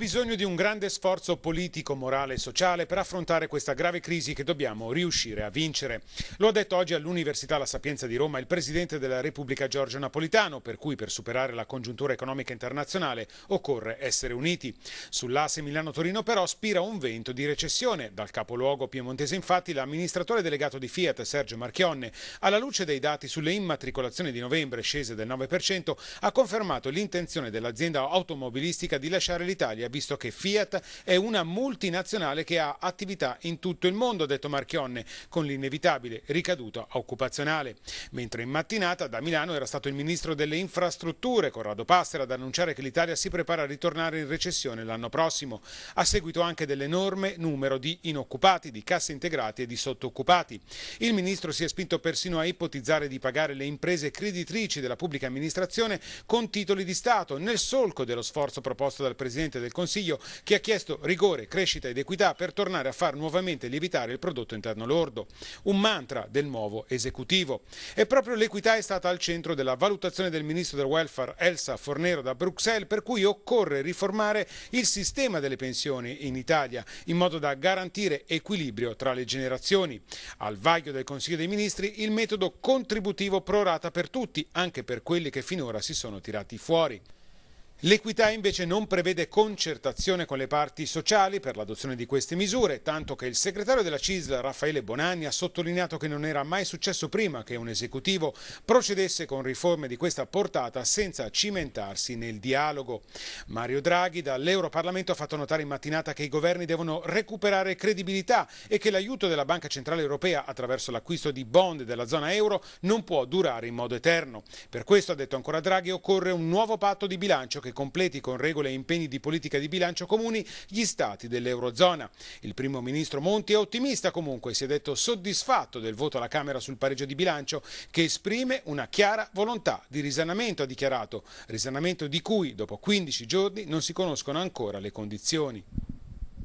bisogno di un grande sforzo politico, morale e sociale per affrontare questa grave crisi che dobbiamo riuscire a vincere. Lo ha detto oggi all'Università La Sapienza di Roma il Presidente della Repubblica Giorgio Napolitano, per cui per superare la congiuntura economica internazionale occorre essere uniti. Sull'asse Milano-Torino però spira un vento di recessione. Dal capoluogo piemontese infatti l'amministratore delegato di Fiat Sergio Marchionne, alla luce dei dati sulle immatricolazioni di novembre scese del 9%, ha confermato l'intenzione dell'azienda automobilistica di lasciare l'Italia visto che Fiat è una multinazionale che ha attività in tutto il mondo, ha detto Marchionne, con l'inevitabile ricaduta occupazionale. Mentre in mattinata da Milano era stato il ministro delle infrastrutture, Corrado Passera, ad annunciare che l'Italia si prepara a ritornare in recessione l'anno prossimo, a seguito anche dell'enorme numero di inoccupati, di casse integrati e di sottooccupati. Il ministro si è spinto persino a ipotizzare di pagare le imprese creditrici della pubblica amministrazione con titoli di Stato, nel solco dello sforzo proposto dal Presidente del Consiglio che ha chiesto rigore, crescita ed equità per tornare a far nuovamente lievitare il prodotto interno lordo. Un mantra del nuovo esecutivo. E proprio l'equità è stata al centro della valutazione del ministro del welfare Elsa Fornero da Bruxelles per cui occorre riformare il sistema delle pensioni in Italia in modo da garantire equilibrio tra le generazioni. Al vaglio del Consiglio dei Ministri il metodo contributivo prorata per tutti, anche per quelli che finora si sono tirati fuori. L'equità invece non prevede concertazione con le parti sociali per l'adozione di queste misure, tanto che il segretario della CISL Raffaele Bonanni ha sottolineato che non era mai successo prima che un esecutivo procedesse con riforme di questa portata senza cimentarsi nel dialogo. Mario Draghi dall'Europarlamento ha fatto notare in mattinata che i governi devono recuperare credibilità e che l'aiuto della Banca Centrale Europea attraverso l'acquisto di bond della zona euro non può durare in modo eterno. Per questo, ha detto ancora Draghi, occorre un nuovo patto di bilancio che che completi con regole e impegni di politica di bilancio comuni gli stati dell'Eurozona. Il primo ministro Monti è ottimista comunque, si è detto soddisfatto del voto alla Camera sul pareggio di bilancio che esprime una chiara volontà di risanamento, ha dichiarato, risanamento di cui dopo 15 giorni non si conoscono ancora le condizioni.